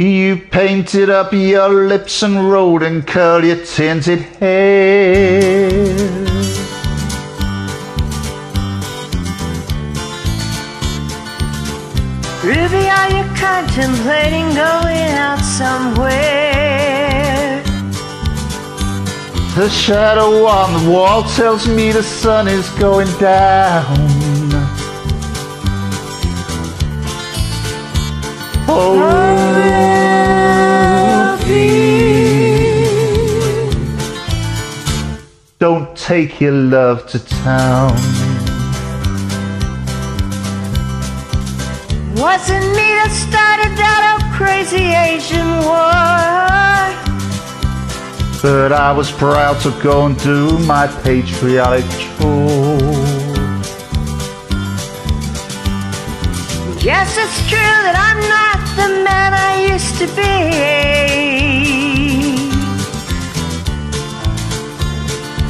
You painted up your lips and rolled and curled your tinted hair. Ruby, are you contemplating going out somewhere? The shadow on the wall tells me the sun is going down. Oh, oh. Take your love to town. Wasn't me that started that old crazy Asian war. But I was proud to go and do my patriotic chore. Yes, it's true that I'm not the man I used to be.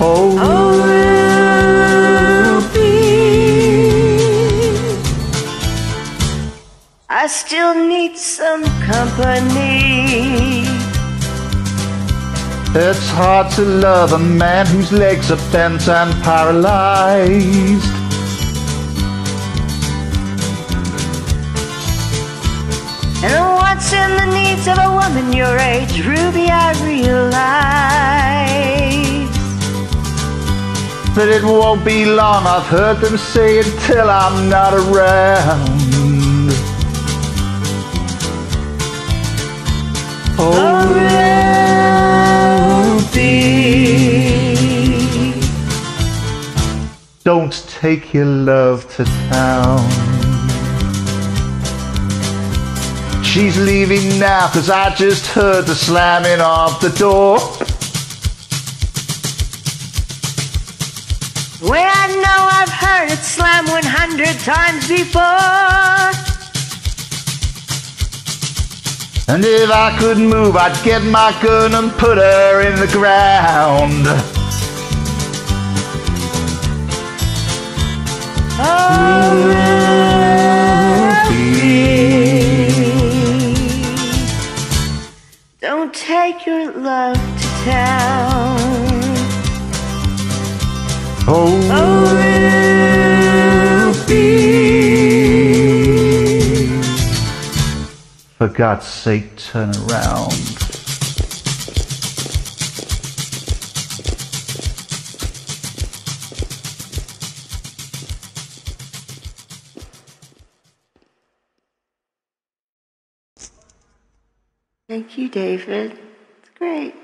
Oh, still need some company. it's hard to love a man whose legs are bent and paralyzed. And what's in the needs of a woman your age, Ruby, I realize. But it won't be long, I've heard them say until I'm not around. Oh, Ruby. don't take your love to town. She's leaving now, cause I just heard the slamming of the door. Well, I know I've heard it slam 100 times before. And if I could move, I'd get my gun and put her in the ground. Oh, Don't take your love to town. Oh, for God's sake, turn around. Thank you, David. It's great.